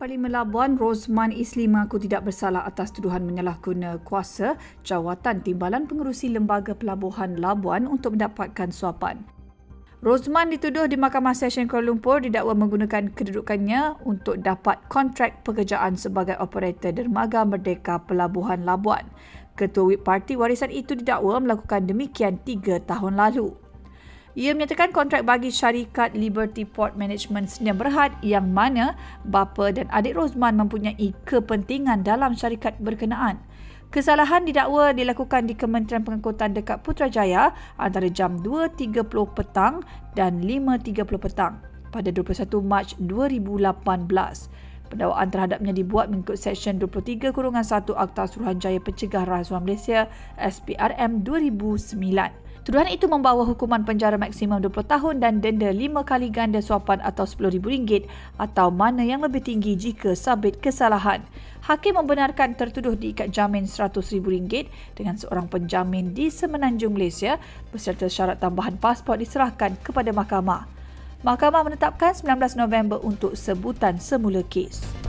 Parlimen Labuan, Rosman Isli mengaku tidak bersalah atas tuduhan menyalahguna kuasa jawatan timbalan pengerusi Lembaga Pelabuhan Labuan untuk mendapatkan suapan. Rosman dituduh di Mahkamah Session Kuala Lumpur didakwa menggunakan kedudukannya untuk dapat kontrak pekerjaan sebagai operator dermaga Merdeka Pelabuhan Labuan. Ketua Whip Parti warisan itu didakwa melakukan demikian tiga tahun lalu. Ia menyatakan kontrak bagi syarikat Liberty Port Management Sdn Berhad yang mana bapa dan adik Rosman mempunyai kepentingan dalam syarikat berkenaan. Kesalahan didakwa dilakukan di Kementerian Pengangkutan dekat Putrajaya antara jam 2.30 petang dan 5.30 petang pada 21 Mac 2018. Pendakwaan terhadapnya dibuat mengikut Seksyen 23 Kurungan 1 Akta Suruhanjaya Pencegah Rasuah Malaysia SPRM 2009. Tuduhan itu membawa hukuman penjara maksimum 20 tahun dan denda 5 kali ganda suapan atau RM10,000 atau mana yang lebih tinggi jika sabit kesalahan. Hakim membenarkan tertuduh diikat jamin RM100,000 dengan seorang penjamin di Semenanjung Malaysia beserta syarat tambahan pasport diserahkan kepada mahkamah. Mahkamah menetapkan 19 November untuk sebutan semula kes.